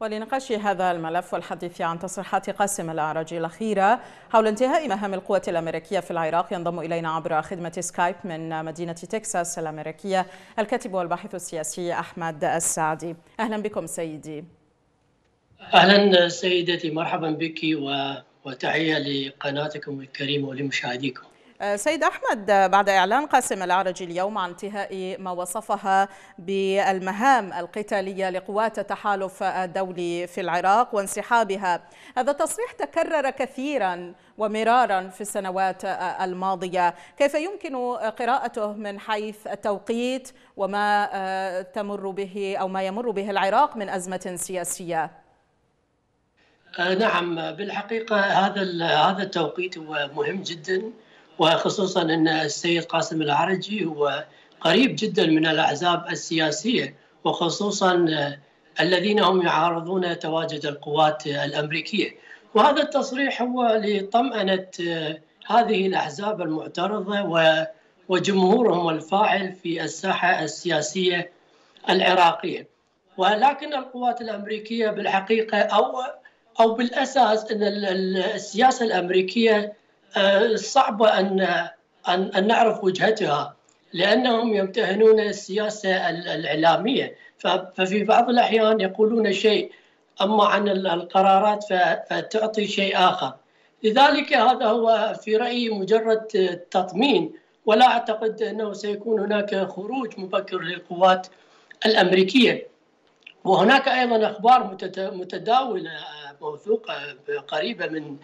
ولنقاش هذا الملف والحديث عن تصريحات قاسم الأعرجي الأخيرة حول انتهاء مهام القوة الأمريكية في العراق ينضم إلينا عبر خدمة سكايب من مدينة تكساس الأمريكية الكاتب والباحث السياسي أحمد السعدي. أهلا بكم سيدي. أهلا سيدتي مرحبا بك وتحية لقناتكم الكريمة ولمشاهديكم. سيد أحمد بعد إعلان قاسم الأعرج اليوم عن انتهاء ما وصفها بالمهام القتالية لقوات التحالف الدولي في العراق وانسحابها. هذا التصريح تكرر كثيرا ومرارا في السنوات الماضية. كيف يمكن قراءته من حيث التوقيت وما آه، تمر به أو ما يمر به العراق من أزمة سياسية؟ آه، نعم بالحقيقة هذا هذا التوقيت هو مهم جدا. وخصوصا أن السيد قاسم العرجي هو قريب جدا من الأحزاب السياسية وخصوصا الذين هم يعارضون تواجد القوات الأمريكية. وهذا التصريح هو لطمأنة هذه الأحزاب المعترضة وجمهورهم الفاعل في الساحة السياسية العراقية. ولكن القوات الأمريكية بالحقيقة أو أو بالأساس أن السياسة الأمريكية صعبة أن أن أن نعرف وجهتها لأنهم يمتهنون السياسة الإعلامية. ففي بعض الأحيان يقولون شيء أما عن القرارات فتعطي شيء آخر. لذلك هذا هو في رأيي مجرد تطمين. ولا أعتقد أنه سيكون هناك خروج مبكر للقوات الأمريكية. وهناك أيضا أخبار متداولة موثوقة قريبة من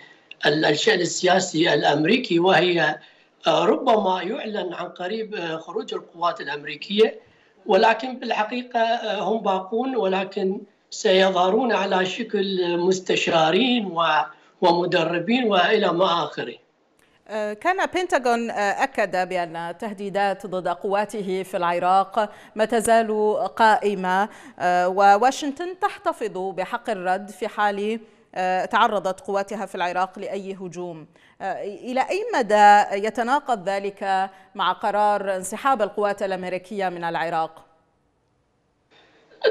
الشأن السياسي الأمريكي وهي آه، ربما يعلن عن قريب آه، خروج القوات الأمريكية ولكن بالحقيقة آه، هم باقون ولكن سيظهرون على شكل مستشارين ومدربين وإلى ما اخره. كان بنتاغون أكد بأن تهديدات ضد قواته في العراق ما تزال قائمة وواشنطن تحتفظ بحق الرد في حال تعرضت قواتها في العراق لأي هجوم آه، إلى أي مدى يتناقض ذلك مع قرار انسحاب القوات الأمريكية من العراق؟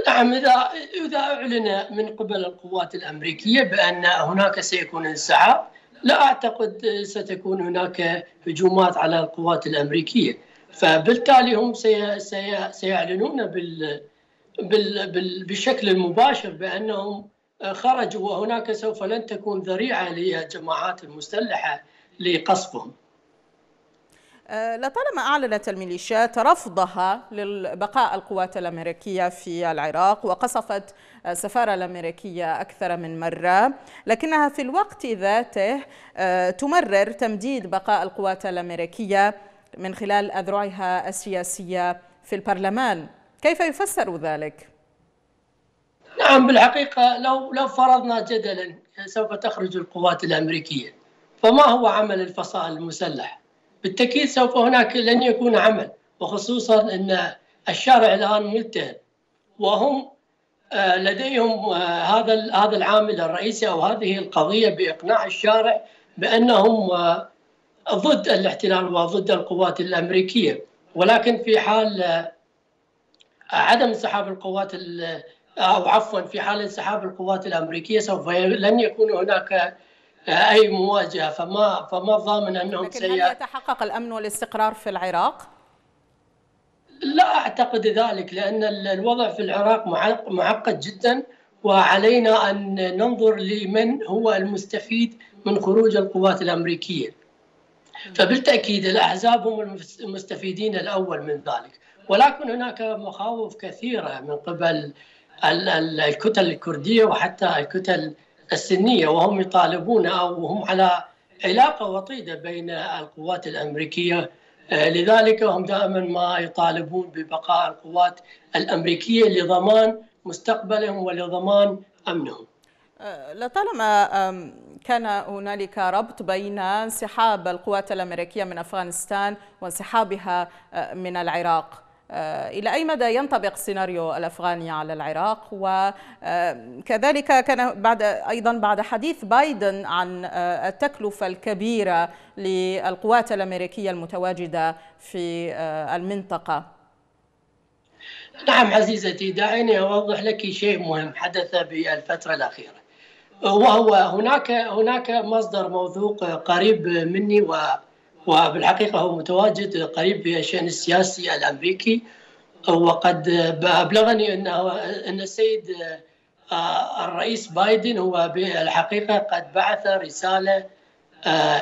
نعم إذا إذا أعلن من قبل القوات الأمريكية بأن هناك سيكون انسحاب لا أعتقد ستكون هناك هجومات على القوات الأمريكية فبالتالي هم سي سي سيعلنون بال بال بالشكل المباشر بأنهم خرجوا وهناك سوف لن تكون ذريعة للجماعات المسلحة لقصفهم أه، لطالما أعلنت الميليشيات رفضها لبقاء القوات الأمريكية في العراق وقصفت السفارة الأمريكية أكثر من مرة لكنها في الوقت ذاته أه، تمرر تمديد بقاء القوات الأمريكية من خلال أذرعها السياسية في البرلمان كيف يفسر ذلك؟ نعم بالحقيقة لو لو فرضنا جدلا سوف تخرج القوات الأمريكية فما هو عمل الفصائل المسلحة؟ بالتأكيد سوف هناك لن يكون عمل وخصوصا أن الشارع الآن ملتهب وهم آه، لديهم آه، هذا هذا العامل الرئيسي أو هذه القضية بإقناع الشارع بأنهم آه، ضد الاحتلال وضد القوات الأمريكية ولكن في حال عدم انسحاب القوات أو عفوا في حال انسحاب القوات الأمريكية سوف لن يكون هناك أي مواجهة فما فما ضامن أنهم لكن هل يتحقق الأمن والاستقرار في العراق؟ لا أعتقد ذلك لأن الوضع في العراق معقد جدا وعلينا أن ننظر لمن هو المستفيد من خروج القوات الأمريكية. فبالتأكيد الاحزاب هم المستفيدين الأول من ذلك، ولكن هناك مخاوف كثيرة من قبل الكتل الكردية وحتى الكتل السنية وهم يطالبون أو هم على علاقة وطيدة بين القوات الأمريكية آه، لذلك هم دائما ما يطالبون ببقاء القوات الأمريكية لضمان مستقبلهم ولضمان أمنهم. آه، لطالما كان هنالك ربط بين انسحاب القوات الأمريكية من أفغانستان وانسحابها آه، من العراق إلى أي مدى ينطبق السيناريو الأفغاني على العراق؟ وكذلك آه، كان بعد أيضا بعد حديث بايدن عن آه، التكلفة الكبيرة للقوات الأمريكية المتواجدة في المنطقة. نعم عزيزتي دعيني أوضح لك شيء مهم حدث بالفترة الأخيرة. وهو هناك هناك مصدر موثوق قريب مني و وبالحقيقة هو متواجد قريب في الشأن السياسي الأمريكي وقد أبلغني أنه أن السيد الرئيس بايدن هو بالحقيقة قد بعث رسالة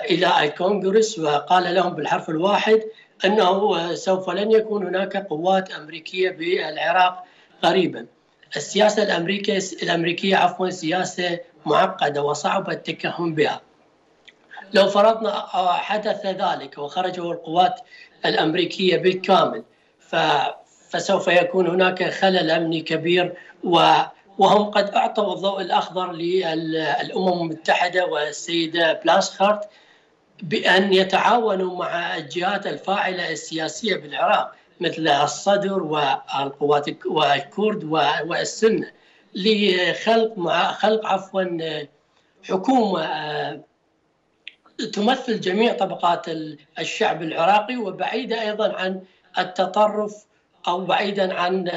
إلى الكونغرس وقال لهم بالحرف الواحد أنه سوف لن يكون هناك قوات أمريكية بالعراق قريبا. السياسة الأمريكية الأمريكية عفوا سياسة معقدة وصعب التكهن بها. لو فرضنا حدث ذلك وخرجوا القوات الأمريكية بالكامل فسوف يكون هناك خلل أمني كبير وهم قد أعطوا الضوء الأخضر للأمم المتحدة والسيده بلاسخارت بأن يتعاونوا مع الجهات الفاعلة السياسية بالعراق مثل الصدر والقوات والكرد والسنة لخلق مع خلق عفوا حكومة تمثل جميع طبقات الشعب العراقي وبعيدة أيضا عن التطرف أو بعيدا عن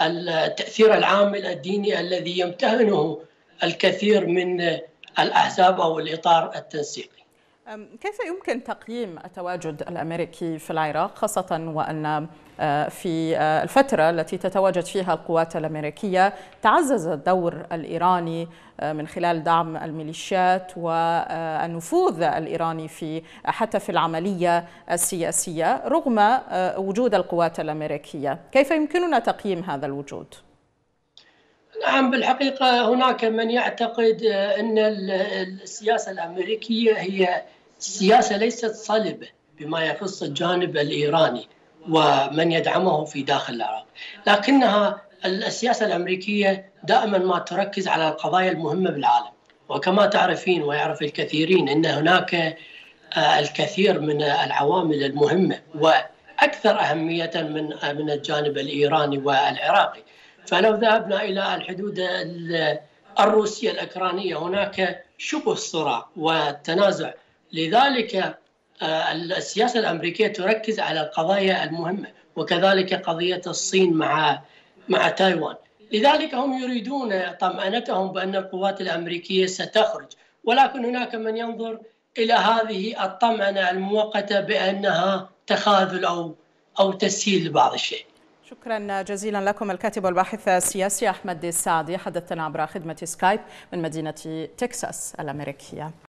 التأثير العامل الديني الذي يمتهنه الكثير من الأحزاب أو الإطار التنسيقي. كيف يمكن تقييم التواجد الأمريكي في العراق خاصة وأن في الفترة التي تتواجد فيها القوات الأمريكية تعزز الدور الإيراني من خلال دعم الميليشيات والنفوذ الإيراني في حتى في العملية السياسية رغم وجود القوات الأمريكية، كيف يمكننا تقييم هذا الوجود؟ نعم بالحقيقة هناك من يعتقد أن السياسة الأمريكية هي سياسه ليست صلبة بما يخص الجانب الإيراني ومن يدعمه في داخل العراق، لكنها السياسة الأمريكية دائما ما تركز على القضايا المهمة بالعالم، وكما تعرفين ويعرف الكثيرين إن هناك الكثير من العوامل المهمة وأكثر أهمية من من الجانب الإيراني والعراقي. فلو ذهبنا إلى الحدود الروسية الاوكرانيه هناك شبه صراع وتنازع لذلك السياسة الأمريكية تركز على القضايا المهمة وكذلك قضية الصين مع مع تايوان. لذلك هم يريدون طمأنتهم بأن القوات الأمريكية ستخرج. ولكن هناك من ينظر إلى هذه الطمأنة المؤقتة بأنها تخاذل أو أو تسهيل لبعض الشيء. شكرا جزيلا لكم الكاتب والباحث السياسي أحمد السعدي حدثنا عبر خدمة سكايب من مدينة تكساس الأمريكية.